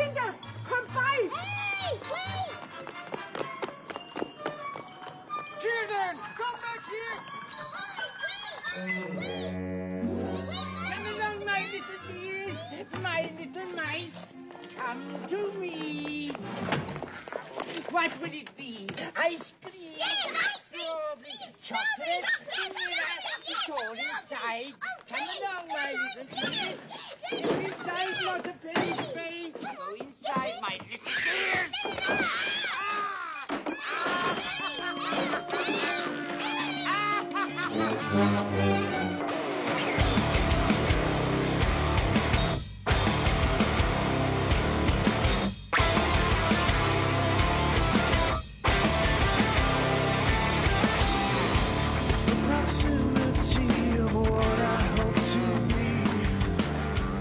Kinder, komm bei! Hey, wait! Children, come back here! Come along, my little dears, my little mice. Come to me. What will it be? Ice cream? Yay, ice cream! Strawberry, Please, chocolate? strawberries, chocolate, chocolate, It's yes, all yes, inside. Oh, Come please, along, my come little on, dears. yes, Step inside, Mother Penny Bay. Go inside, my little dears. It's the proximity of what I hope to be.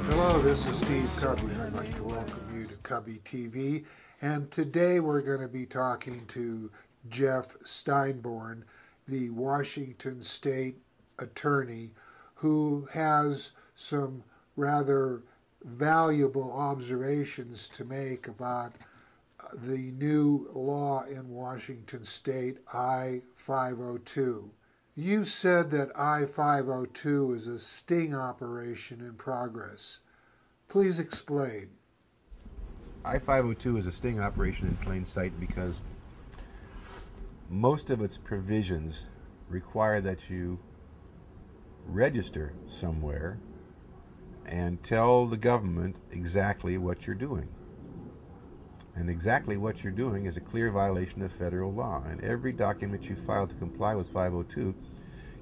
Hello, this is Steve Kubby. I'd like to welcome you to Kubby TV. And today we're going to be talking to Jeff Steinborn, the Washington State attorney, who has some rather valuable observations to make about the new law in Washington State, I 502. You said that I 502 is a sting operation in progress. Please explain. I-502 is a sting operation in plain sight because most of its provisions require that you register somewhere and tell the government exactly what you're doing. And exactly what you're doing is a clear violation of federal law. And every document you file to comply with 502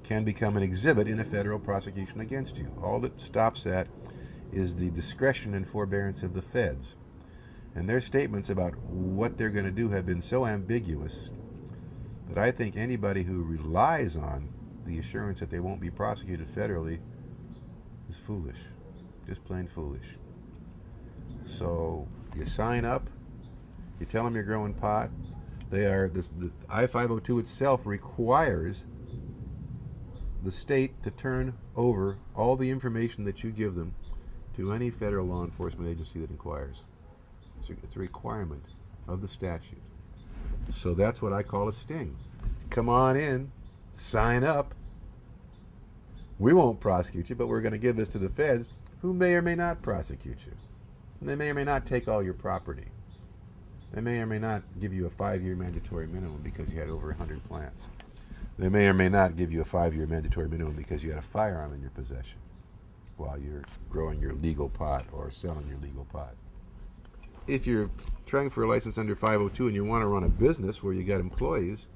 can become an exhibit in a federal prosecution against you. All it stops at is the discretion and forbearance of the feds. And their statements about what they're going to do have been so ambiguous that I think anybody who relies on the assurance that they won't be prosecuted federally is foolish. Just plain foolish. So you sign up, you tell them you're growing pot. They are this, the I-502 itself requires the state to turn over all the information that you give them to any federal law enforcement agency that inquires. It's a, it's a requirement of the statute. So that's what I call a sting. Come on in, sign up. We won't prosecute you, but we're going to give this to the feds who may or may not prosecute you. And they may or may not take all your property. They may or may not give you a five year mandatory minimum because you had over 100 plants. They may or may not give you a five year mandatory minimum because you had a firearm in your possession while you're growing your legal pot or selling your legal pot. If you're trying for a license under 502 and you want to run a business where you got employees,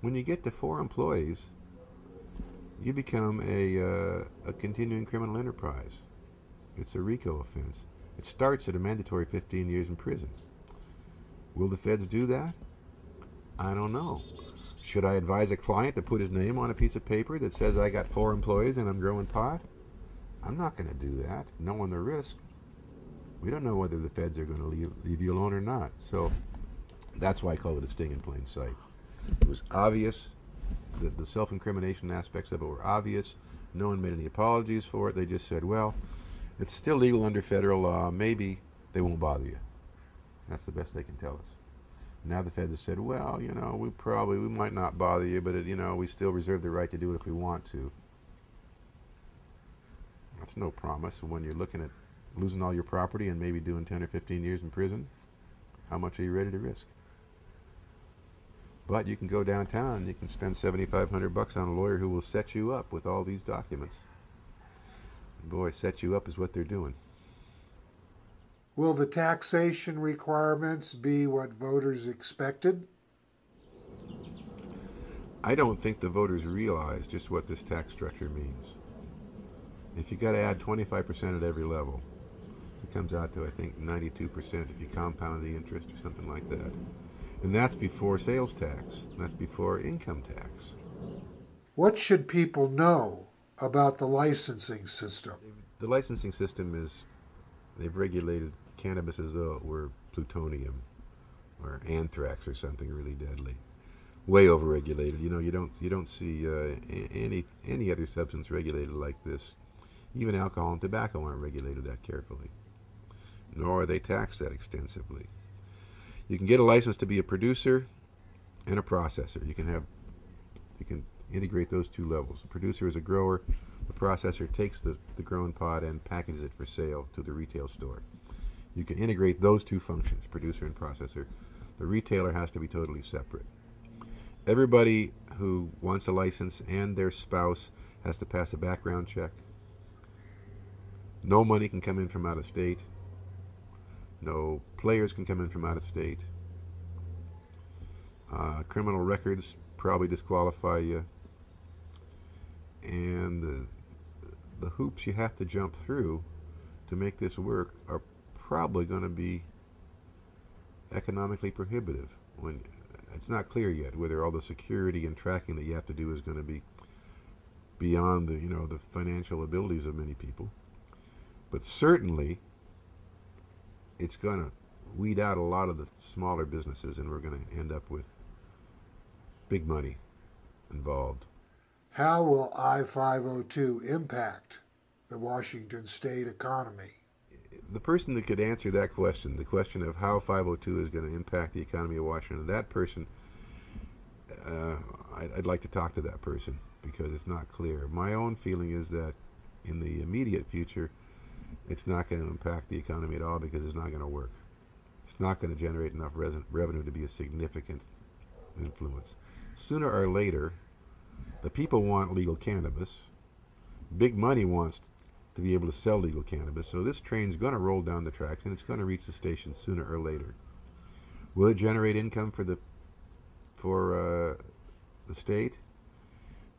when you get to four employees, you become a, uh, a continuing criminal enterprise. It's a RICO offense. It starts at a mandatory 15 years in prison. Will the feds do that? I don't know. Should I advise a client to put his name on a piece of paper that says I got four employees and I'm growing pot? I'm not going to do that, knowing the risk. We don't know whether the feds are going to leave, leave you alone or not. So that's why I call it a sting in plain sight. It was obvious that the self-incrimination aspects of it were obvious. No one made any apologies for it. They just said, well, it's still legal under federal law. Maybe they won't bother you. That's the best they can tell us. Now the feds have said, well, you know, we probably, we might not bother you, but, it, you know, we still reserve the right to do it if we want to. That's no promise. When you're looking at losing all your property and maybe doing 10 or 15 years in prison, how much are you ready to risk? But you can go downtown and you can spend 7500 bucks on a lawyer who will set you up with all these documents. And boy, set you up is what they're doing. Will the taxation requirements be what voters expected? I don't think the voters realize just what this tax structure means. If you got to add 25% at every level, it comes out to I think 92% if you compound the interest or something like that. And that's before sales tax. That's before income tax. What should people know about the licensing system? The licensing system is they've regulated cannabis as though it were plutonium or anthrax or something really deadly. Way overregulated. You know, you don't you don't see uh, any any other substance regulated like this. Even alcohol and tobacco aren't regulated that carefully. Nor are they taxed that extensively. You can get a license to be a producer and a processor. You can have you can integrate those two levels. The producer is a grower, the processor takes the, the grown pod and packages it for sale to the retail store. You can integrate those two functions, producer and processor. The retailer has to be totally separate. Everybody who wants a license and their spouse has to pass a background check. No money can come in from out of state. No players can come in from out of state. Uh, criminal records probably disqualify you. And the, the hoops you have to jump through to make this work are probably going to be economically prohibitive. When it's not clear yet whether all the security and tracking that you have to do is going to be beyond the you know the financial abilities of many people. But certainly, it's going to weed out a lot of the smaller businesses, and we're going to end up with big money involved. How will I 502 impact the Washington state economy? The person that could answer that question, the question of how 502 is going to impact the economy of Washington, that person, uh, I'd, I'd like to talk to that person because it's not clear. My own feeling is that in the immediate future, it's not going to impact the economy at all because it's not going to work. It's not going to generate enough revenue to be a significant influence. Sooner or later, the people want legal cannabis. Big money wants to be able to sell legal cannabis. So this train's going to roll down the tracks and it's going to reach the station sooner or later. Will it generate income for the for uh, the state?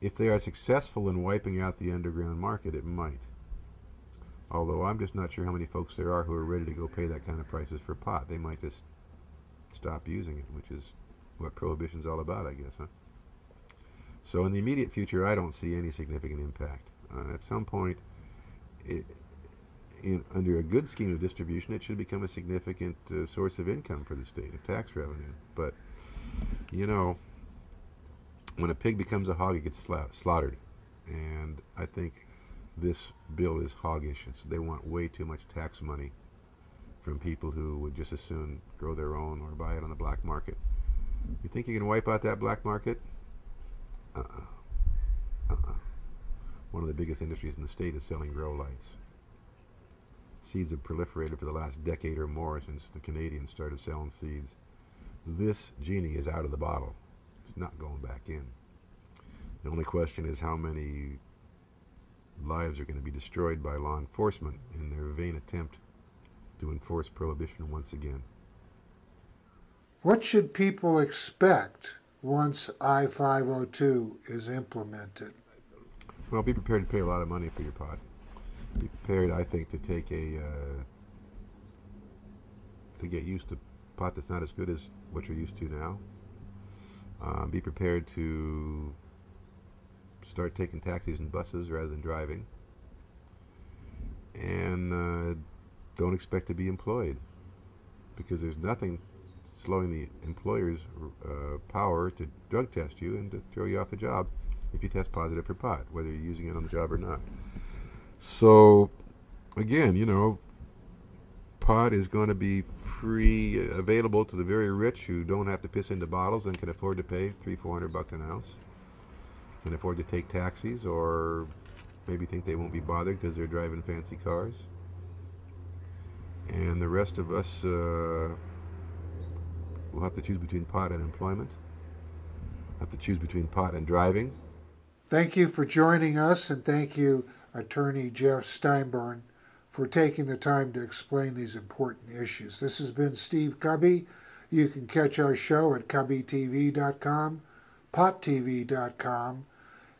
If they are successful in wiping out the underground market, it might. Although I'm just not sure how many folks there are who are ready to go pay that kind of prices for pot. They might just stop using it, which is what prohibition's all about, I guess, huh? So in the immediate future, I don't see any significant impact. Uh, at some point, it, in, under a good scheme of distribution, it should become a significant uh, source of income for the state, of tax revenue. But, you know, when a pig becomes a hog, it gets sla- slaughtered. And I think this bill is hoggish. It's, they want way too much tax money from people who would just as soon grow their own or buy it on the black market. You think you can wipe out that black market? Uh-uh. Uh-uh. One of the biggest industries in the state is selling grow lights. Seeds have proliferated for the last decade or more since the Canadians started selling seeds. This genie is out of the bottle. It's not going back in. The only question is how many lives are going to be destroyed by law enforcement in their vain attempt to enforce prohibition once again. What should people expect once I 502 is implemented? Well, be prepared to pay a lot of money for your pot. Be prepared, I think, to take a uh, to get used to pot that's not as good as what you're used to now. Uh, be prepared to start taking taxis and buses rather than driving. And uh, don't expect to be employed because there's nothing slowing the employer's uh, power to drug test you and to throw you off a job if you test positive for pot, whether you're using it on the job or not. So, again, you know, pot is going to be free, available to the very rich who don't have to piss into bottles and can afford to pay three, four hundred bucks an ounce can afford to take taxis or maybe think they won't be bothered because they're driving fancy cars. And the rest of us uh, will have to choose between pot and employment, have to choose between pot and driving. Thank you for joining us, and thank you, Attorney Jeff Steinborn, for taking the time to explain these important issues. This has been Steve Kubby. You can catch our show at kubbytv.com, pottv.com,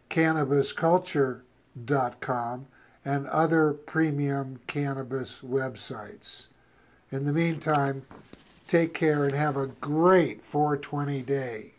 cannabisculture.com, and other premium cannabis websites. In the meantime, take care and have a great 420 day.